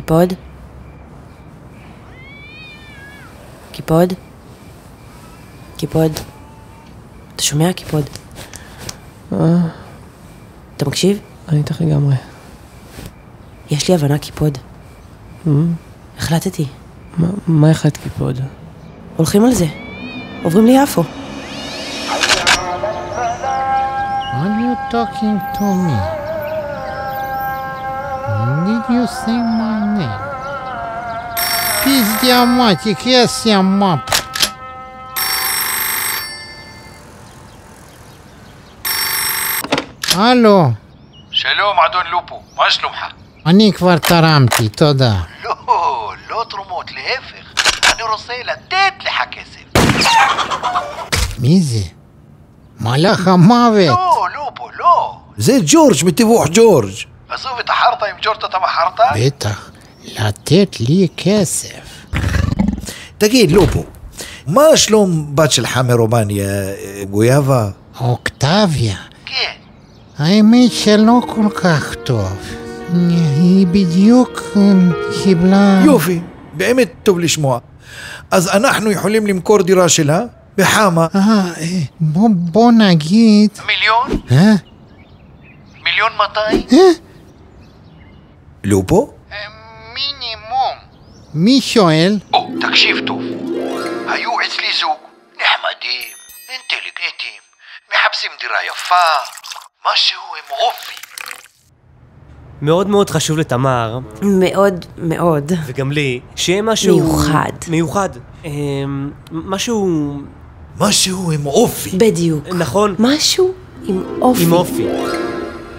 קיפוד? קיפוד? קיפוד? אתה שומע קיפוד? אתה מקשיב? אני איתך לגמרי. יש לי הבנה קיפוד. החלטתי. מה- מה החלטת קיפוד? הולכים על זה. עוברים ליפו. Are you talking to me? Did you say my name? Пиздя матик, я сямап. הלו, שלום, אדון לופו, מה שלומך? אני כבר תרמתי, תודה. לא, לא תרומות, להפך. אני רוצה לתת לך כסף. מי זה? מלאך המוות. לא, לופו, לא. זה ג'ורג' מתיווך ג'ורג'. עזוב את החרטא עם ג'ורג' אתה מכרת? בטח, לתת לי כסף. תגיד, לופו, מה שלום בת שלך מרומניה, אה, גויאבה? אוקטביה, כן. האמת שלא כל כך טוב. היא בדיוק אה, קיבלה... יופי, באמת טוב לשמוע. אז אנחנו יכולים למכור דירה שלה בחמה. אה, אה, בוא, בוא נגיד... מיליון? אה? מיליון מאתיים? לופו? מינימום. מי שואל? או, תקשיב טוב. היו אצלי זוג, נחמדים, אינטליגנטים, מחפשים דירה יפה, משהו עם אופי. מאוד מאוד חשוב לתמר, מאוד מאוד. וגם לי, שיהיה משהו... מיוחד. מיוחד. אמ, משהו... משהו עם אופי. בדיוק. נכון, משהו עם אופי. עם אופי.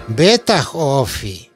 בטח אופי.